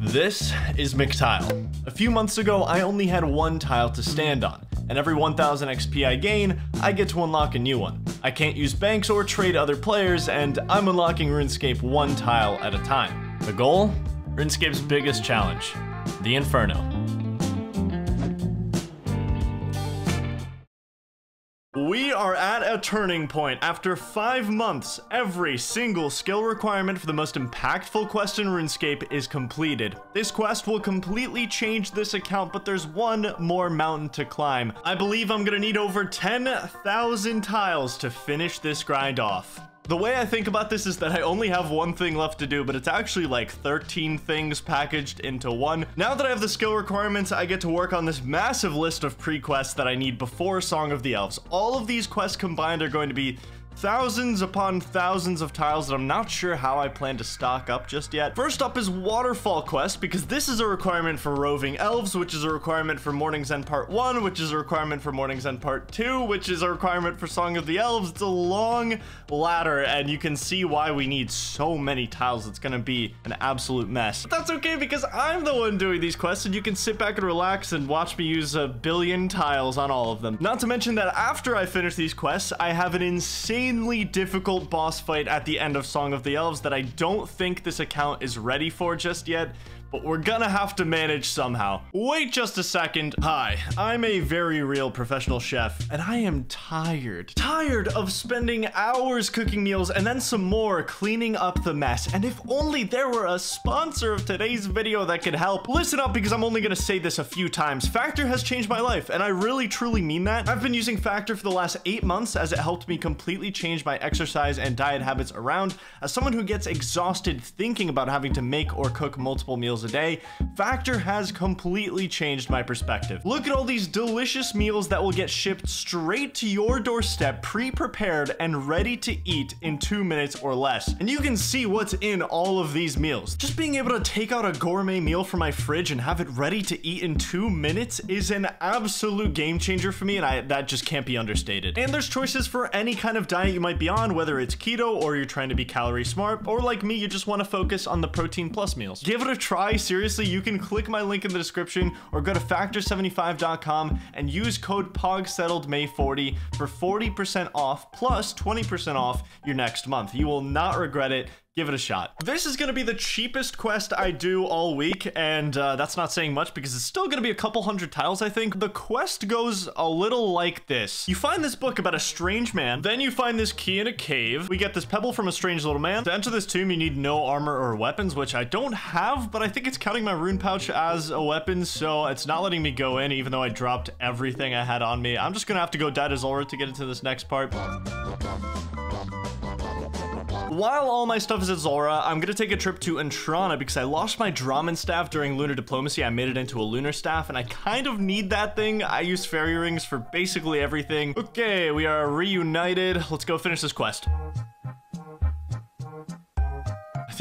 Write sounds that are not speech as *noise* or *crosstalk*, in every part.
This is McTile. A few months ago, I only had one tile to stand on, and every 1000 XP I gain, I get to unlock a new one. I can't use banks or trade other players, and I'm unlocking RuneScape one tile at a time. The goal? RuneScape's biggest challenge, the Inferno. A turning point. After five months, every single skill requirement for the most impactful quest in RuneScape is completed. This quest will completely change this account, but there's one more mountain to climb. I believe I'm gonna need over 10,000 tiles to finish this grind off. The way I think about this is that I only have one thing left to do, but it's actually like 13 things packaged into one. Now that I have the skill requirements, I get to work on this massive list of pre-quests that I need before Song of the Elves. All of these quests combined are going to be thousands upon thousands of tiles that I'm not sure how I plan to stock up just yet. First up is Waterfall Quest, because this is a requirement for Roving Elves, which is a requirement for Mourning's End Part 1, which is a requirement for Mourning's End Part 2, which is a requirement for Song of the Elves. It's a long ladder, and you can see why we need so many tiles. It's gonna be an absolute mess. But that's okay, because I'm the one doing these quests, and you can sit back and relax and watch me use a billion tiles on all of them. Not to mention that after I finish these quests, I have an insane insanely difficult boss fight at the end of Song of the Elves that I don't think this account is ready for just yet but we're gonna have to manage somehow. Wait just a second. Hi, I'm a very real professional chef, and I am tired. Tired of spending hours cooking meals and then some more cleaning up the mess. And if only there were a sponsor of today's video that could help. Listen up because I'm only gonna say this a few times. Factor has changed my life, and I really truly mean that. I've been using Factor for the last eight months as it helped me completely change my exercise and diet habits around. As someone who gets exhausted thinking about having to make or cook multiple meals meals a day, Factor has completely changed my perspective. Look at all these delicious meals that will get shipped straight to your doorstep, pre-prepared and ready to eat in two minutes or less. And you can see what's in all of these meals. Just being able to take out a gourmet meal from my fridge and have it ready to eat in two minutes is an absolute game changer for me, and I, that just can't be understated. And there's choices for any kind of diet you might be on, whether it's keto or you're trying to be calorie smart, or like me, you just want to focus on the protein plus meals. Give it a try seriously, you can click my link in the description or go to factor75.com and use code POGSETTLEDMAY40 for 40% off plus 20% off your next month. You will not regret it give it a shot. This is to be the cheapest quest I do all week, and uh, that's not saying much because it's still to be a couple hundred tiles, I think. The quest goes a little like this. You find this book about a strange man, then you find this key in a cave. We get this pebble from a strange little man. To enter this tomb, you need no armor or weapons, which I don't have, but I think it's counting my rune pouch as a weapon, so it's not letting me go in, even though I dropped everything I had on me. I'm just to have to go die to Zulrah to get into this next part. While all my stuff is at Zulrah, I'm gonna take a trip to Entrana because I lost my Dramen staff during Lunar Diplomacy. I made it into a Lunar staff, and I kind of need that thing. I use fairy rings for basically everything. Okay, we are reunited. Let's go finish this quest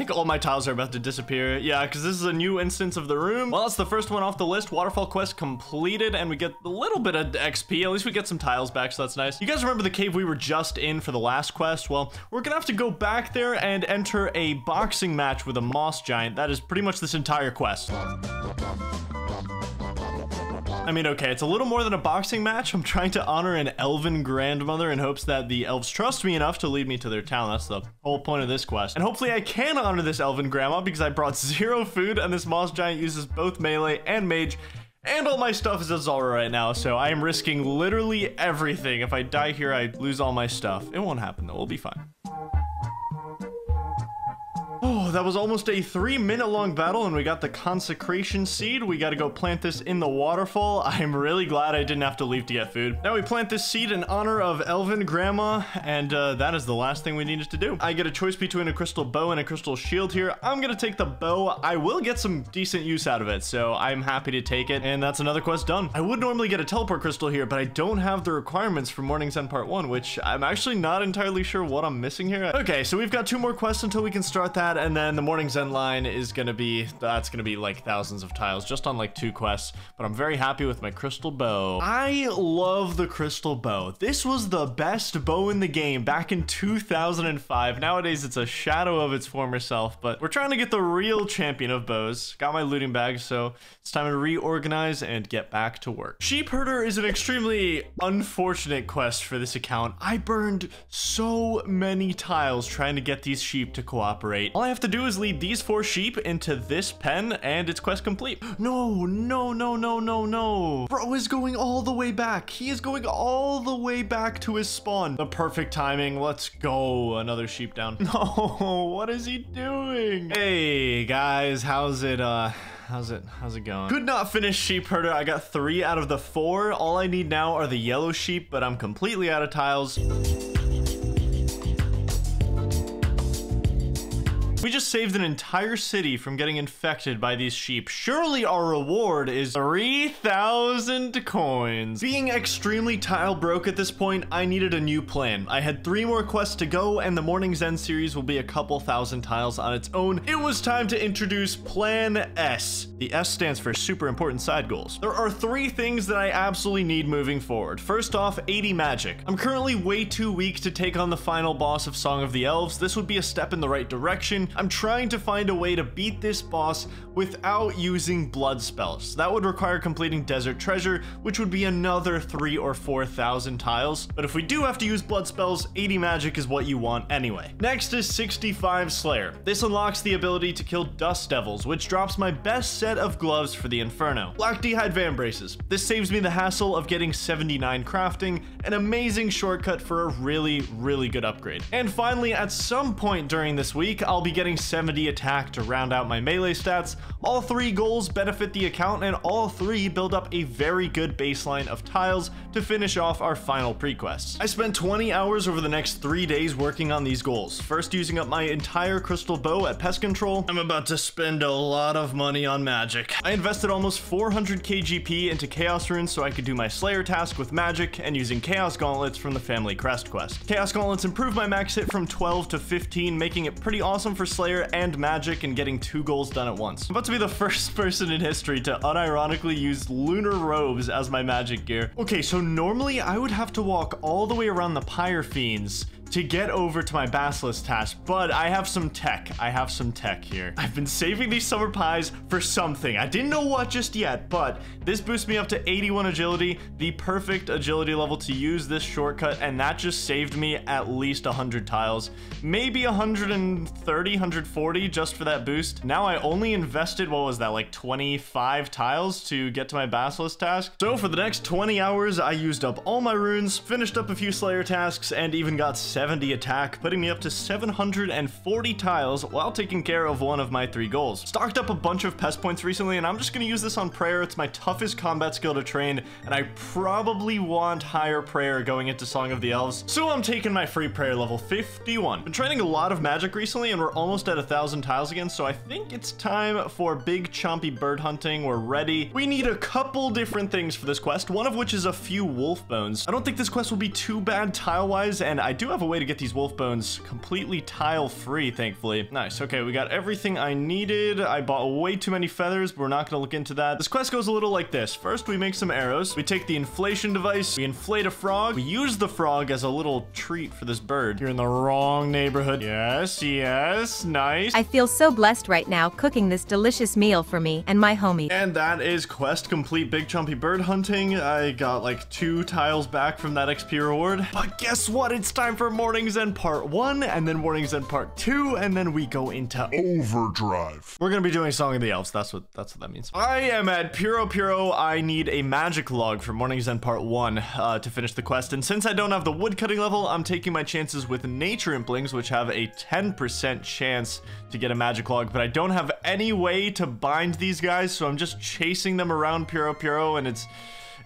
think all my tiles are about to disappear. Yeah, because this is a new instance of the room. Well, it's the first one off the list. Waterfall quest completed, and we get a little bit of XP. At least we get some tiles back, so that's nice. You guys remember the cave we were just in for the last quest? Well, we're gonna have to go back there and enter a boxing match with a moss giant. That is pretty much this entire quest. I mean, okay, it's a little more than a boxing match. I'm trying to honor an elven grandmother in hopes that the elves trust me enough to lead me to their town. That's the whole point of this quest. And hopefully I can honor this elven grandma because I brought *laughs* zero food and this moss giant uses both melee and mage and all my stuff is at Zulrah right now, so I am risking literally everything. If I die here, I lose all my stuff. It won't happen though, we'll be fine. Oh, that was almost a three minute long battle and we got the consecration seed. We got to go plant this in the waterfall. *laughs* I'm really glad I didn't have to leave to get food. Now we plant this seed in honor of Elven Grandma and uh, that is the last thing we needed to do. I get a choice between a crystal bow and a crystal shield here. I'm going to take the bow. I will get some decent use out of it, so I'm happy to take it. And that's another quest done. I would normally get a teleport crystal here, but I don't have the requirements for Mourning's End Part 1, which I'm actually not entirely sure what I'm missing here. Okay, so we've got two more quests until we can start that that, and then the Mourning's End line is gonna be, that's gonna be like thousands of tiles, just on like two quests, but I'm very happy with my crystal bow. I love the crystal bow. This was the best bow in the game back in 2005. Nowadays, it's a shadow of its former self, but we're trying to get the real champion of bows. Got my looting bag, so it's time to reorganize and get back to work. Sheep Herder is an extremely unfortunate quest for this account. I burned so many tiles trying to get these sheep to cooperate. All I have to do is lead these four sheep into this pen and it's quest complete. No, no, no, no, no, no. Bro is going all the way back. He is going all the way back to his spawn. The perfect timing. Let's go. Another sheep down. *laughs* No, what is he doing? Hey guys, how's it, uh, How's it? How's it going? Could not finish sheep herder. I got three out of the four. All I need now are the yellow sheep, but I'm completely out of tiles. We just saved an entire city from getting infected by these sheep. Surely our reward is 3,000 coins. Being extremely tile broke at this point, I needed a new plan. I had three more quests to go, and the Mourning's End series will be a couple thousand tiles on its own. It was time to introduce Plan S. The S stands for super important side goals. There are three things that I absolutely need moving forward. First off, 80 magic. I'm currently way too weak to take on the final boss of Song of the Elves. This would be a step in the right direction, I'm trying to find a way to beat this boss without using blood spells. That would require completing Desert Treasure, which would be another three or 4,000 tiles. But if we do have to use blood spells, 80 magic is what you want anyway. Next is 65 Slayer. This unlocks the ability to kill Dust Devils, which drops my best set of gloves for the Inferno. Black D'hide Vambraces. This saves me the hassle of getting 79 crafting, an amazing shortcut for a really, really good upgrade. And finally, at some point during this week, I'll be getting 70 attack to round out my melee stats. All three goals benefit the account and all three build up a very good baseline of tiles to finish off our final prequests. I spent 20 hours over the next three days working on these goals. First using up my entire crystal bow at pest control. I'm about to spend a lot of money on magic. I invested almost 400 KGP into chaos runes so I could do my slayer task with magic and using chaos gauntlets from the family crest quest. Chaos gauntlets improve my max hit from 12 to 15 making it pretty awesome for slayer and magic and getting two goals done at once. I'm about to be the *laughs* first person in history to unironically use lunar robes as my magic gear. Okay, so normally I would have to walk all the way around the Pyre Fiends to get over to my Basilisk task, but I have some tech. I have some tech here. I've been saving these summer pies for something. I didn't know what just yet, but this boosts me up to 81 agility, the perfect agility level to use this shortcut, and that just saved me at least 100 tiles. Maybe 130, 140 just for that boost. Now I only invested, what was that, like 25 tiles to get to my Basilisk task? So for the next 20 hours, I used up all my runes, finished up a few Slayer tasks, and even got 70 attack, putting me up to 740 tiles while taking care of one of my three goals. Stocked up a bunch of pest points recently, and I'm just gonna use this on prayer. It's my toughest combat skill to train, and I probably want higher prayer going into Song of the Elves. So I'm taking my free prayer level 51. Been training a lot of magic recently, and we're almost at a thousand tiles again, so I think it's time for big chompy bird hunting. We're ready. We need a couple different things for this quest, one of which is a few wolf bones. I don't think this quest will be too bad tile-wise, and I do have a way to get these wolf bones completely tile free, thankfully. Nice. Okay, we got everything I needed. I bought way too many feathers, but we're not gonna look into that. This quest goes a little like this. First, we make some arrows. We take the inflation device. We inflate a frog. We use the frog as a little treat for this bird. You're in the wrong neighborhood. Yes, yes. Nice. I feel so blessed right now cooking this delicious meal for me and my homie. And that is quest complete big chompy bird hunting. I got like two tiles back from that XP reward. But guess what? It's time for Mourning's End Part 1 and then Mourning's End Part 2 and then we go into Overdrive. We're gonna be doing Song of the Elves. That's what that's what that means. I am at Puro Puro. I need a magic log for Mourning's End Part 1 uh, to finish the quest. And since I don't have the woodcutting level, I'm taking my chances with Nature Implings, which have a 10% chance to get a magic log. But I don't have any way to bind these guys, so I'm just chasing them around Puro Puro, and it's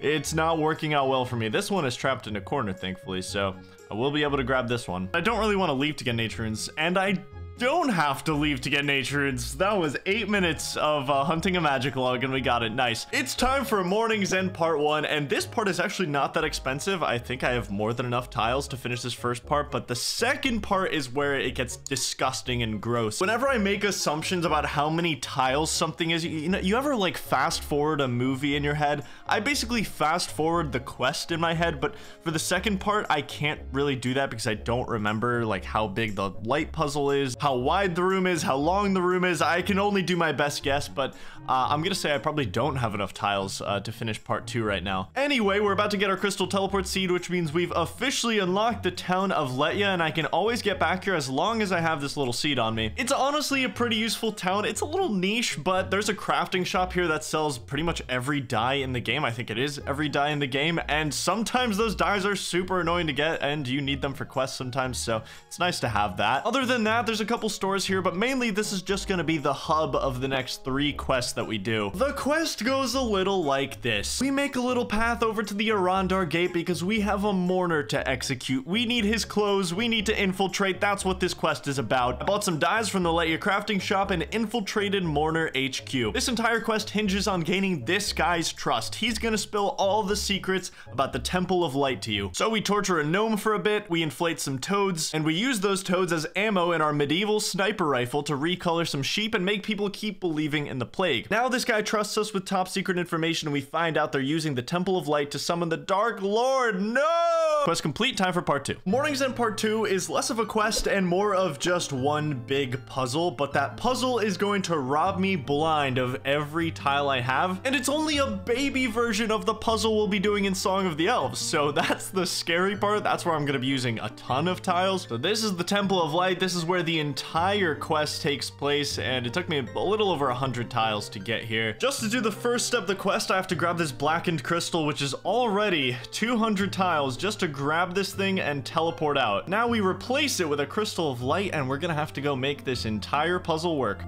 it's not working out well for me. This one is trapped in a corner, thankfully, so I will be able to grab this one. I don't really want to leave to get nature runes, and I don't have to leave to get nature runes. That was eight minutes of uh, hunting a magic log and we got it. Nice. It's time for Mourning's End part one. And this part is actually not that expensive. I think I have more than enough tiles to finish this first part. But the second part is where it gets disgusting and gross. Whenever I make assumptions about how many tiles something is, you know, you ever like fast forward a movie in your head? I basically fast forward the quest in my head. But for the second part, I can't really do that because I don't remember like how big the light puzzle is, how wide the room is, how long the room is. I can only do my best guess, but uh, I'm gonna say I probably don't have enough tiles uh, to finish part two right now. Anyway, we're about to get our crystal teleport seed, which means we've officially unlocked the town of Lletya, and I can always get back here as long as I have this little seed on me. It's honestly a pretty useful town. It's a little niche, but there's a crafting shop here that sells pretty much every dye in the game. I think it is every dye in the game, and sometimes those dyes are super annoying to get, and you need them for quests sometimes, so it's nice to have that. Other than that, there's a couple stores here, but mainly this is just gonna be the hub of the next three quests that we do. The quest goes a little like this. We make a little path over to the Arandar gate because we have a mourner to execute. We need his clothes, we need to infiltrate, that's what this quest is about. I bought some dyes from the Lletya crafting shop and infiltrated Mourner HQ. This entire quest hinges on gaining this guy's trust. He's gonna spill all the secrets about the Temple of Light to you. So we torture a gnome for a bit, we inflate some toads, and we use those toads as ammo in our medieval sniper rifle to recolor some sheep and make people keep believing in the plague. Now this guy trusts us with top secret information and we find out they're using the Temple of Light to summon the Dark Lord. No! Quest complete, time for part two. Mourning's End part two is less of a quest and more of just one big puzzle, but that puzzle is going to rob me blind of every tile I have, and it's only a baby version of the puzzle we'll be doing in Song of the Elves, so *laughs* that's the scary part. That's where I'm going to be using a ton of tiles. So this is the Temple of Light. This is where the entire quest takes place, and it took me a little over 100 tiles to get here. Just to do the first step of the quest, I have to grab this blackened crystal, which is already 200 tiles just to grab this thing and teleport out. Now we replace it with a crystal of light, and we're gonna have to go make this entire puzzle work.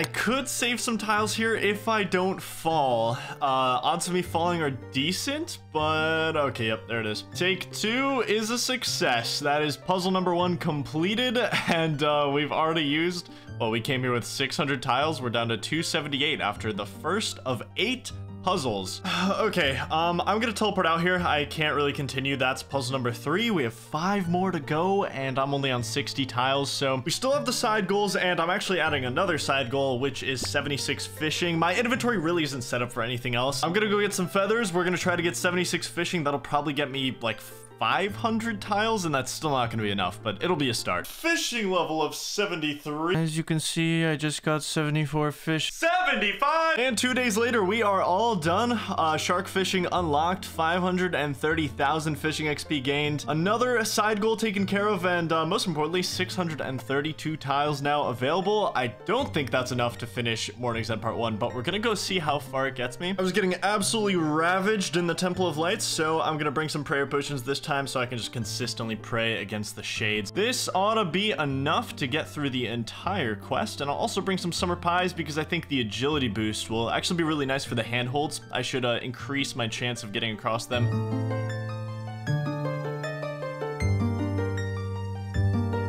I could save some tiles here if I don't fall. Uh, odds of me falling are decent, but okay, yep, there it is. Take two is a success. That is puzzle number one completed, *laughs* and uh, we've already used, well, we came here with 600 tiles. We're down to 278 after the first of eight puzzles. *sighs* okay, um, I'm gonna teleport out here. I can't really continue. That's puzzle number three. We have five more to go, and I'm only on 60 tiles, so we still have the side goals, and I'm actually adding another side goal, which is 76 fishing. My inventory really isn't set up for anything else. I'm gonna go get some feathers. We're gonna try to get 76 fishing. That'll probably get me, like, 500 tiles, and that's still not going to be enough, but it'll be a start. Fishing level of 73. As you can see, I just got 74 fish. 75! And two days later, we are all done. Uh, shark fishing unlocked, 530,000 fishing XP gained. Another side goal taken care of, and uh, most importantly, 632 tiles now available. I don't think that's enough to finish Mourning's End Part 1, but we're gonna go see how far it gets me. I was getting absolutely ravaged in the Temple of Lights, so I'm gonna bring some prayer potions this time so I can just consistently pray against the shades. This ought to be enough to get through the entire quest, and I'll also bring some summer pies because I think the agility boost will actually be really nice for the handholds. I should uh, increase my chance of getting across them.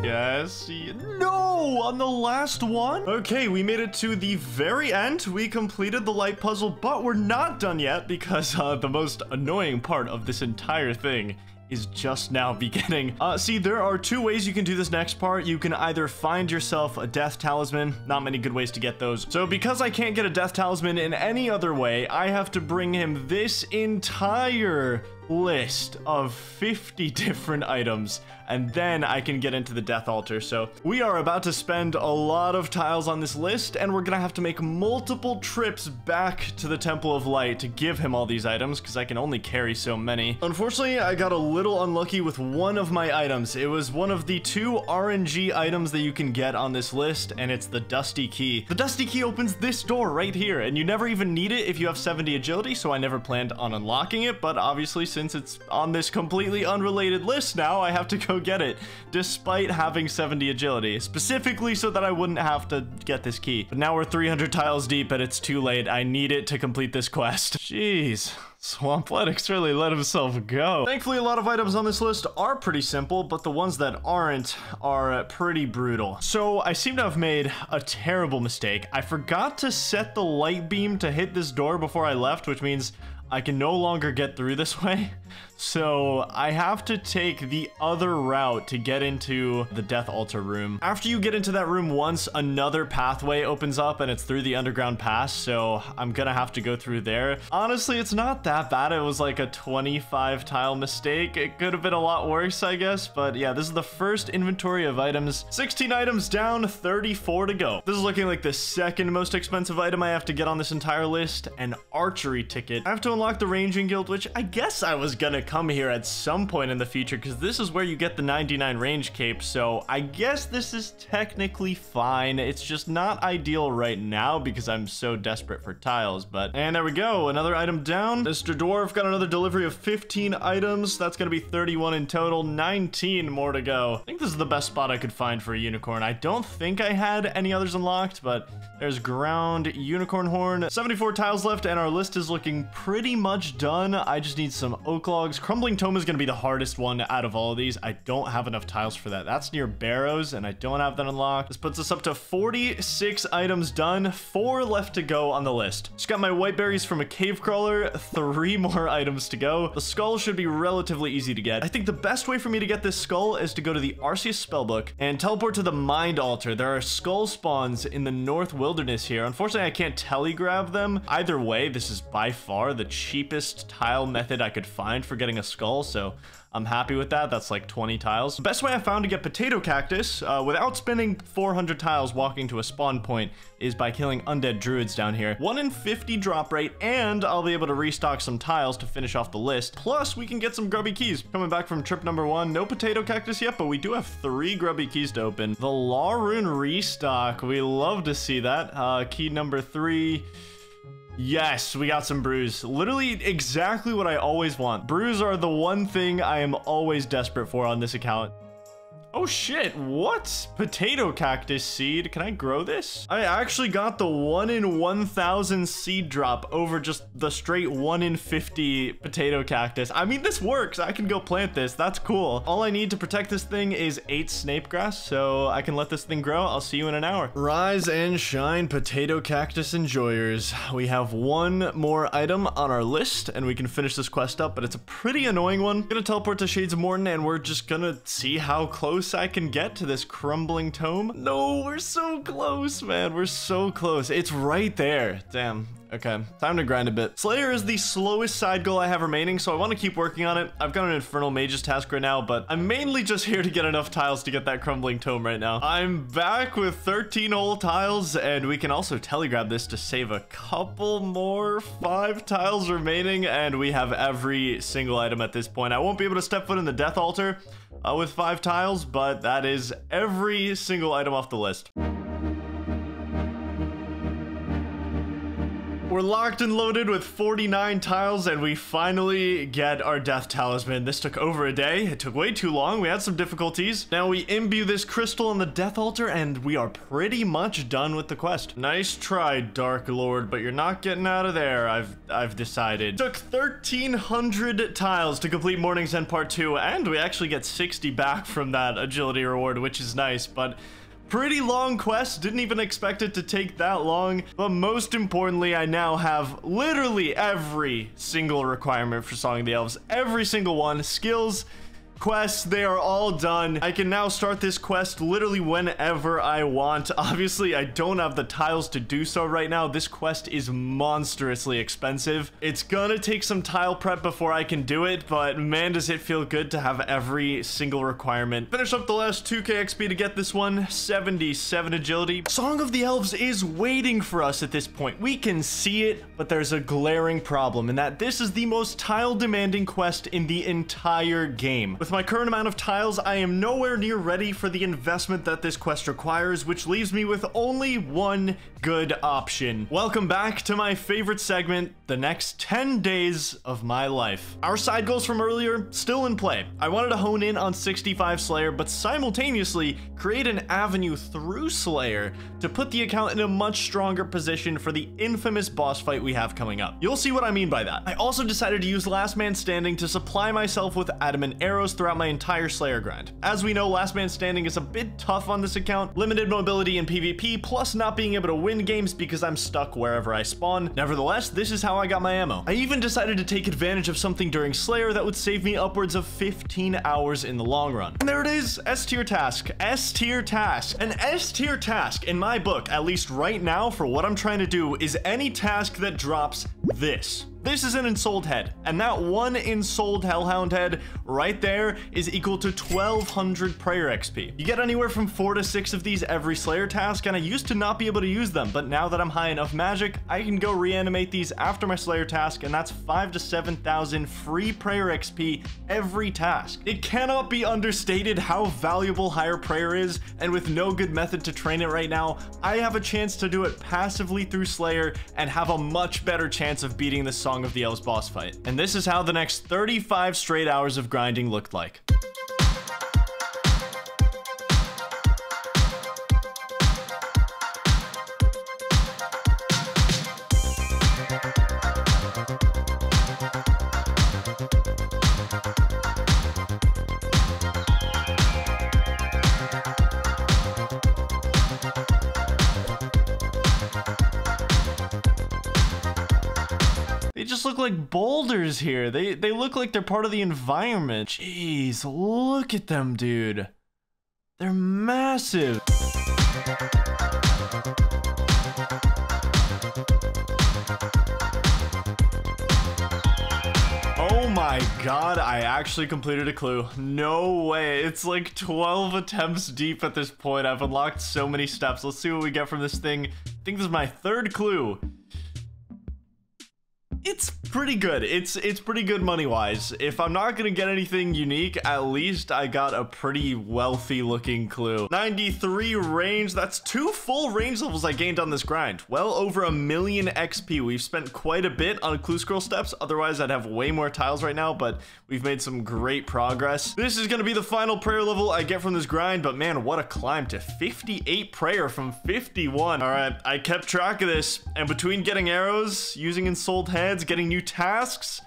Yes. No! On the last one? Okay, we made it to the very end. We completed the light puzzle, but we're not done yet because uh, the most annoying part of this entire thing is just now *laughs* beginning. Uh, see, there are two ways you can do this next part. You can either find yourself a death talisman. Not many good ways to get those. So because I can't get a death talisman in any other way, I have to bring him this entire list of 50 *laughs* different items and then I can get into the death altar. So we are about to spend a lot of tiles on this list and we're gonna have to make multiple trips back to the Temple of Light to give him all these items because I can only carry so many. Unfortunately, I got a little unlucky with one of my items. It was one of the two RNG items that you can get on this list and it's the Dusty Key. The Dusty Key opens this door right here and you never even need it if you have 70 agility so I never planned on unlocking it but obviously since it's on this completely unrelated list now I have to go get it, despite having 70 agility, specifically so that I wouldn't have to get this key. But now we're 300 tiles deep and it's too late. I need it to complete this quest. *laughs* Jeez. Swampletics really let himself go. Thankfully, a lot of items on this list are pretty simple, but the ones that aren't are pretty brutal. So I seem to have made a terrible mistake. I forgot to set the light beam to hit this door before I left, which means I can no longer get through this *laughs* way. So I have to take the other route to get into the Death Altar room. After you get into that room once, another pathway opens up and it's through the underground pass. So I'm gonna have to go through there. Honestly, it's not that bad. It was like a 25 tile mistake. It could have been a lot worse, I guess. But yeah, this is the first inventory of items. 16 items down, 34 to go. This is looking like the second most expensive item I have to get on this entire list. An archery ticket. I have to unlock the ranging guild, which I guess I was gonna come here at some point in the future because this is where you get the 99 range cape. So I guess this is technically fine. It's just not ideal right now because I'm so desperate for tiles. But, and there we go. Another item down. Mr. Dwarf got another delivery of 15 items. That's to be 31 in total. 19 more to go. I think this is the best spot I could find for a unicorn. I don't think I had any others unlocked, but there's ground unicorn horn. 74 tiles left and our list is looking pretty much done. I just need some oak logs Crumbling Tome is going to be the hardest one out of all of these. I don't have enough tiles for that. That's near Barrows, and I don't have that unlocked. This puts us up to 46 items done, four left to go on the list. Just got my white berries from a cave crawler, three *laughs* more items to go. The skull should be relatively easy to get. I think the best way for me to get this skull is to go to the Arceuus spellbook and teleport to the Mind Altar. There are skull spawns in the North Wilderness here. Unfortunately, I can't telegrab them. Either way, this is by far the cheapest tile method I could find for getting a skull, so I'm happy with that. That's like 20 tiles. The best way I found to get potato cactus uh, without spending 400 tiles walking to a spawn point is by killing undead druids down here. 1 in 50 drop rate, and I'll be able to restock some tiles to finish off the list. Plus, we can get some grubby keys. Coming back from trip number one, no potato cactus yet, but we do have three grubby keys to open. The Law Rune restock. We love to see that. Uh, key number three. Yes, we got some brews. Literally exactly what I always want. Brews are the one thing I am always desperate for on this account. Oh shit, what? Potato cactus seed. Can I grow this? I actually got the 1 in 1000 seed drop over just the straight 1 in 50 potato cactus. I mean, this works. I can go plant this. That's cool. All I need to protect this thing is 8 snape grass, so I can let this thing grow. I'll see you in an hour. Rise and shine, potato cactus enjoyers. We have one more item on our list, and we can finish this quest up, but it's a pretty annoying one. I'm gonna teleport to Shades of Mort'ton, and we're just gonna see how close close I can get to this crumbling tome. No, we're so close, man. We're so close. It's right there. Damn. Okay, time to grind a bit. Slayer is the slowest side goal I have remaining, so I want to keep working on it. I've got an Infernal Mage's task right now, but I'm mainly just here to get enough tiles to get that Crumbling Tome right now. I'm back with 13 whole tiles, and we can also telegrab this to save a couple more five tiles remaining, and we have every single item at this point. I won't be able to step foot in the Death Altar uh, with five tiles, but that is every single item off the list. We're locked and loaded with 49 tiles and we finally get our death talisman. This took over a day. It took way too long. We had some difficulties. Now we imbue this crystal on the death altar and we are pretty much done with the quest. Nice try, Dark Lord, but you're not getting out of there, I've I've decided. Took 1,300 tiles to complete Mourning's End Part 2 and we actually get 60 back from that agility reward, which is nice, but Pretty long quest, didn't even expect it to take that long, but most importantly, I now have literally every single requirement for Song of the Elves. Every single one. Skills, quests, they are all done. I can now start this quest literally whenever I want. *laughs* Obviously, I don't have the tiles to do so right now. This quest is monstrously expensive. It's gonna take some tile prep before I can do it, but man, does it feel good to have every single requirement. Finish up the last 2k XP to get this one, 77 agility. Song of the Elves is waiting for us at this point. We can see it, but there's a glaring problem in that this is the most tile demanding quest in the entire game. With With my current amount of tiles, I am nowhere near ready for the investment that this quest requires, which leaves me with only one good option. Welcome back to my favorite segment, the next 10 days of my life. Our side goals from earlier, still in play. I wanted to hone in on 65 Slayer, but simultaneously create an avenue through Slayer to put the account in a much stronger position for the infamous boss fight we have coming up. You'll see what I mean by that. I also decided to use Last Man Standing to supply myself with adamant arrows throughout my entire Slayer grind. As we know, Last Man Standing is a bit tough on this account, limited mobility in PvP, plus not being able to win games because I'm stuck wherever I spawn. Nevertheless, this is how I got my ammo. I even decided to take advantage of something during Slayer that would save me upwards of 15 hours in the long run. And there it is, S tier task, S tier task. An S tier task, in my book, at least right now for what I'm trying to do, is any task that drops this. This is an ensouled head, and that one ensouled Hellhound head right there is equal to 1200 prayer XP. You get anywhere from 4 to 6 of these every Slayer task, and I used to not be able to use them, but now that I'm high enough magic, I can go reanimate these after my Slayer task, and that's 5 to 7000 free prayer XP every task. It cannot be understated how valuable higher prayer is, and with no good method to train it right now, I have a chance to do it passively through Slayer and have a much better chance of beating the Song of the Elves boss fight. And this is how the next 35 straight hours of grinding looked like. Like boulders here. They they look like they're part of the environment. Jeez, look at them, dude. They're massive. Oh my god, I actually completed a clue. No way. It's like 12 attempts deep at this point. I've unlocked so many steps. Let's see what we get from this thing. I think this is my third clue. It's pretty good. It's it's pretty good money-wise. If I'm not gonna get anything unique, at least I got a pretty wealthy looking clue. 93 range, that's two full range levels I gained on this grind. Well over a million XP. We've spent quite a bit on clue scroll steps, otherwise I'd have way more tiles right now, but we've made some great progress. This is gonna be the final prayer level I get from this grind, but man, what a climb to 58 prayer from 51. All right, I kept track of this, and between getting arrows, using ensouled heads, getting new tasks,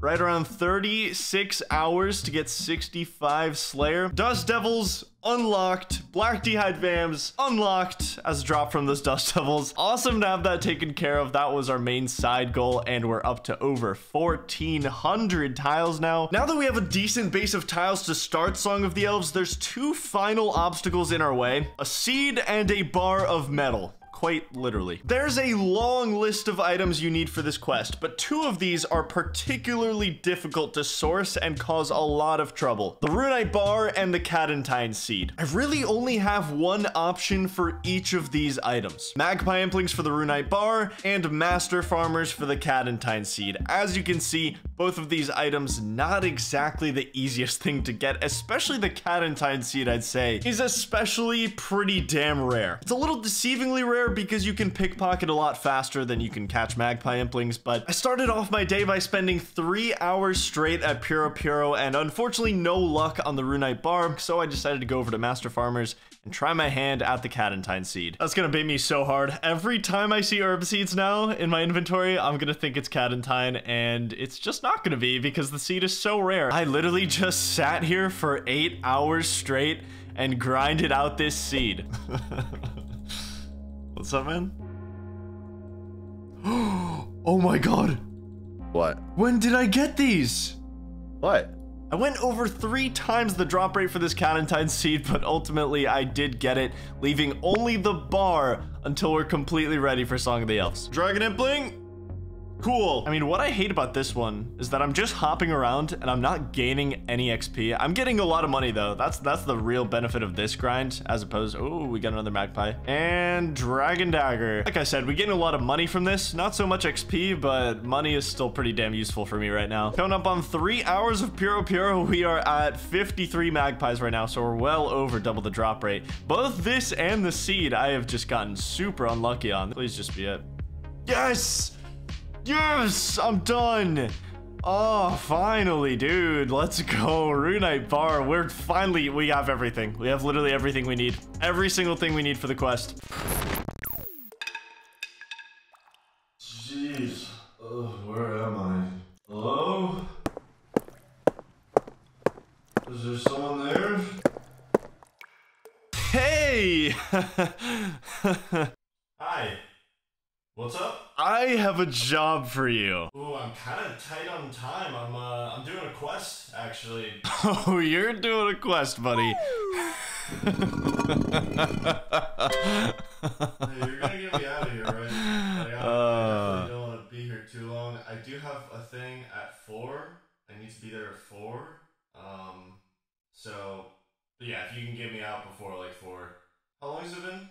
right around 36 hours to get 65 Slayer. Dust Devils unlocked. Black D'hide Vams unlocked as a drop from those *laughs* Dust Devils. Awesome to have that taken care of. That was our main side goal, and we're up to over 1,400 tiles now. Now that we have a decent base of tiles to start Song of the Elves, there's two final obstacles in our way. A seed and a bar of metal quite literally. There's a long list of items you need for this quest, but two of these are particularly difficult to source and cause a lot of trouble. The Runite Bar and the Cadantine Seed. I really only have one option for each of these items. Magpie Implings for the Runite Bar and Master Farmers for the Cadantine Seed. As you can see, both of these items not exactly the easiest *laughs* thing to get, especially the Cadantine Seed I'd say is especially pretty damn rare. It's a little deceivingly rare because you can pickpocket a lot faster than you can catch magpie implings, but I started off my day by spending three hours straight at Puro Puro and unfortunately no luck on the Runite Bar, so I decided to go over to Master Farmers and try my hand at the Cadantine Seed. That's gonna bait me so hard. Every time I see herb seeds now in my inventory, I'm gonna think it's Cadantine, and it's just not gonna be because the seed is so rare. I literally just sat here for eight hours straight and grinded out this seed. *laughs* What's up, man? *gasps* oh my god. What? When did I get these? What? I went over three times the drop rate for this Cadantine seed, but ultimately I did get it, leaving only the bar until we're completely ready for Song of the Elves. Dragon Impling? Cool. I mean, what I hate about this one is that I'm just hopping around and I'm not gaining any XP. I'm getting a lot of money though. That's that's the real benefit of this grind as opposed, oh, we got another magpie. And Dragon Dagger. Like I said, we're getting a lot of money from this. Not so much XP, but money is still pretty damn useful for me right now. Coming up on three hours of Puro Puro, we are at 53 magpies right now, so we're well over double the drop rate. Both this and the seed, I have just gotten super unlucky on. Please just be it. Yes! Yes! I'm done! Oh, finally, dude. Let's go. Runite bar. We're finally, we have everything. We have literally everything we need. Every single thing we need for the quest. Have a job for you. Ooh, I'm kind of tight on time. I'm uh, I'm doing a quest actually. *laughs* oh, you're doing a quest, buddy. *laughs* hey, you're gonna get me out of here, right? Like, I, uh, I definitely don't want to be here too long. I do have a thing at four. I need to be there at four. Um, so yeah, if you can get me out before like four. How long has it been?